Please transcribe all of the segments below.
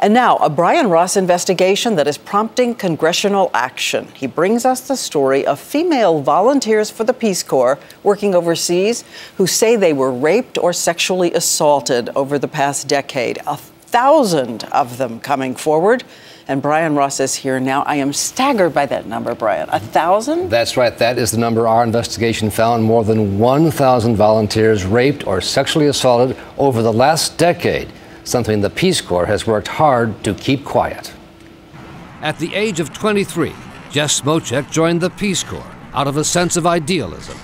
And now, a Brian Ross investigation that is prompting congressional action. He brings us the story of female volunteers for the Peace Corps working overseas who say they were raped or sexually assaulted over the past decade. A thousand of them coming forward. And Brian Ross is here now. I am staggered by that number, Brian. A thousand? That's right. That is the number our investigation found. More than 1,000 volunteers raped or sexually assaulted over the last decade something the Peace Corps has worked hard to keep quiet. At the age of 23, Jess Smochek joined the Peace Corps out of a sense of idealism.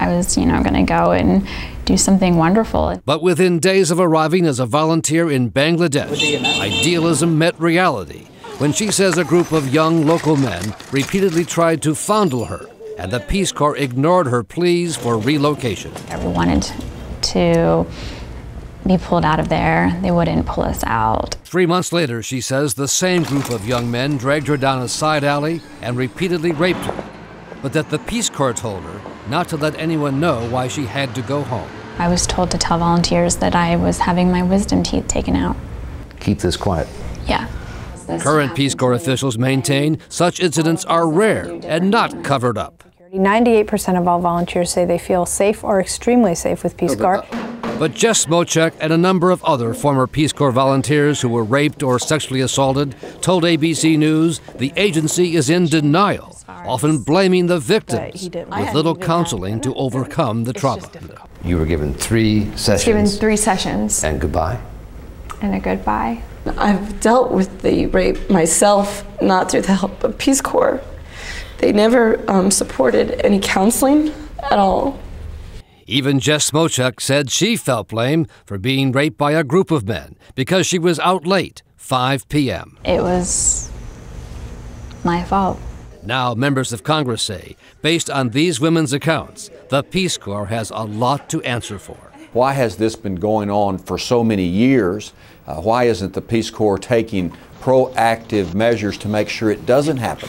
I was, you know, going to go and do something wonderful. But within days of arriving as a volunteer in Bangladesh, idealism met reality when she says a group of young local men repeatedly tried to fondle her, and the Peace Corps ignored her pleas for relocation. I wanted to be pulled out of there. They wouldn't pull us out. Three months later, she says the same group of young men dragged her down a side alley and repeatedly raped her, but that the Peace Corps told her not to let anyone know why she had to go home. I was told to tell volunteers that I was having my wisdom teeth taken out. Keep this quiet. Yeah. Current Peace Corps officials maintain such incidents are rare and not covered up. 98% of all volunteers say they feel safe or extremely safe with Peace Corps. But Jess Smochek and a number of other former Peace Corps volunteers who were raped or sexually assaulted told ABC News the agency is in denial, often blaming the victims, with little counseling to overcome the trauma. You were given three sessions. Given three sessions. And goodbye. And a goodbye. I've dealt with the rape myself, not through the help of Peace Corps. They never um, supported any counseling at all. Even Jess Smochek said she felt blame for being raped by a group of men because she was out late, 5 p.m. It was my fault. Now, members of Congress say, based on these women's accounts, the Peace Corps has a lot to answer for. Why has this been going on for so many years? Uh, why isn't the Peace Corps taking proactive measures to make sure it doesn't happen?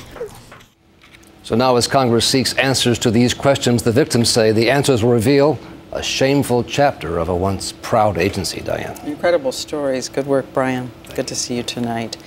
So now, as Congress seeks answers to these questions, the victims say the answers will reveal a shameful chapter of a once proud agency, Diane. Incredible stories. Good work, Brian. Good to see you tonight.